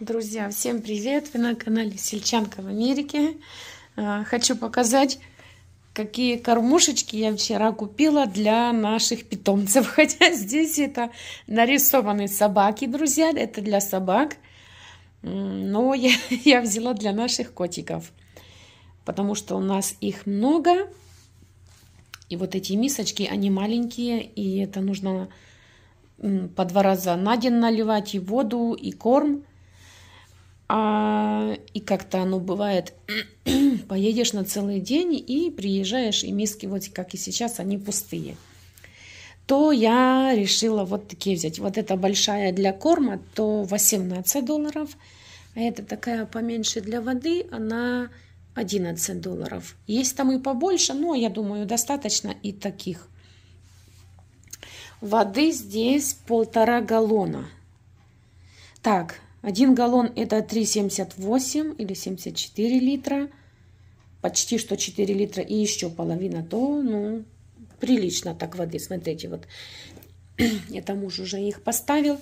Друзья, всем привет! Вы на канале Сельчанка в Америке. А, хочу показать, какие кормушечки я вчера купила для наших питомцев. Хотя здесь это нарисованы собаки, друзья. Это для собак. Но я, я взяла для наших котиков. Потому что у нас их много. И вот эти мисочки, они маленькие. И это нужно по два раза на день наливать и воду, и корм. А, и как-то оно бывает, поедешь на целый день и приезжаешь, и миски вот как и сейчас, они пустые. То я решила вот такие взять. Вот эта большая для корма, то 18 долларов. А это такая поменьше для воды, она 11 долларов. Есть там и побольше, но я думаю, достаточно и таких. Воды здесь полтора галлона. Так, один галлон это 3,78 или 74 литра. Почти что 4 литра и еще половина, то, ну, прилично так воды. Смотрите, вот это муж уже их поставил,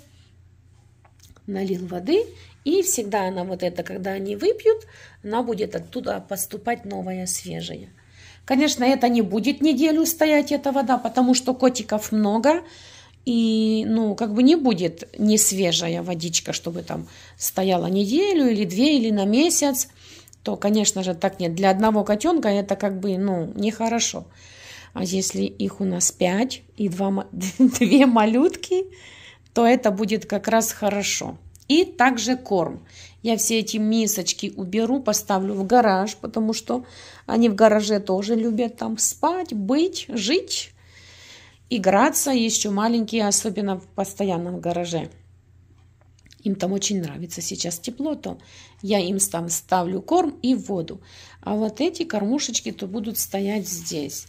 налил воды. И всегда она вот это, когда они выпьют, она будет оттуда поступать новая, свежая. Конечно, это не будет неделю стоять, эта вода, потому что котиков много. И, ну, как бы не будет не свежая водичка, чтобы там стояла неделю или две, или на месяц, то, конечно же, так нет. Для одного котенка это как бы, ну, нехорошо. А если их у нас пять и два, две малютки, то это будет как раз хорошо. И также корм. Я все эти мисочки уберу, поставлю в гараж, потому что они в гараже тоже любят там спать, быть, жить играться еще маленькие, особенно в постоянном гараже. Им там очень нравится сейчас тепло, то я им там ставлю корм и воду. А вот эти кормушечки то будут стоять здесь.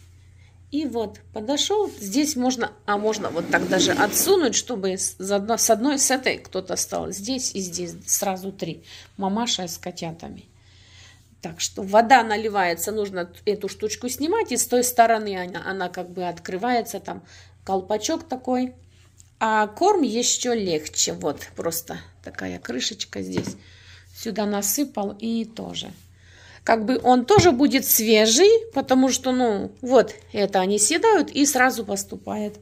И вот подошел, здесь можно, а можно вот так даже отсунуть, чтобы с одной, с этой кто-то стал здесь и здесь, сразу три. Мамаша с котятами. Так что вода наливается, нужно эту штучку снимать, и с той стороны она, она как бы открывается, там колпачок такой. А корм еще легче, вот просто такая крышечка здесь. Сюда насыпал и тоже. Как бы он тоже будет свежий, потому что, ну, вот это они съедают и сразу поступает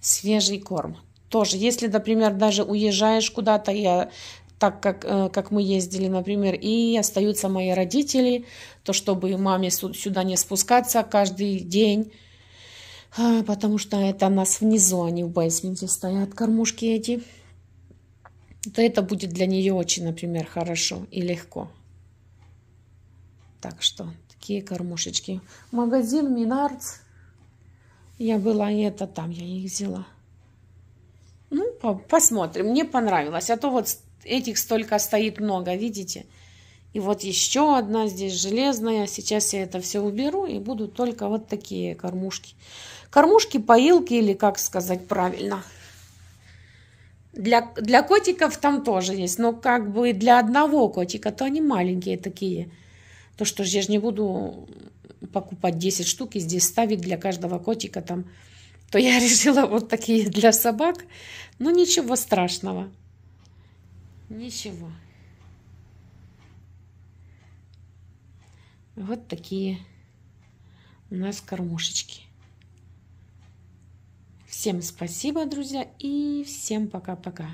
свежий корм. Тоже, если, например, даже уезжаешь куда-то, я так как, э, как мы ездили, например, и остаются мои родители, то чтобы маме сюда не спускаться каждый день, а, потому что это нас внизу, они в бейсменте стоят, кормушки эти, то это будет для нее очень, например, хорошо и легко. Так что такие кормушечки. Магазин Минардс. Я была и это там, я их взяла. Ну, посмотрим. Мне понравилось. А то вот этих столько стоит много, видите? И вот еще одна здесь железная. Сейчас я это все уберу и будут только вот такие кормушки. Кормушки, поилки или как сказать правильно. Для, для котиков там тоже есть, но как бы для одного котика, то они маленькие такие. То что же я же не буду покупать 10 штук и здесь ставить для каждого котика там. То я решила вот такие для собак. Но ничего страшного. Ничего. Вот такие у нас кормушечки. Всем спасибо, друзья, и всем пока-пока.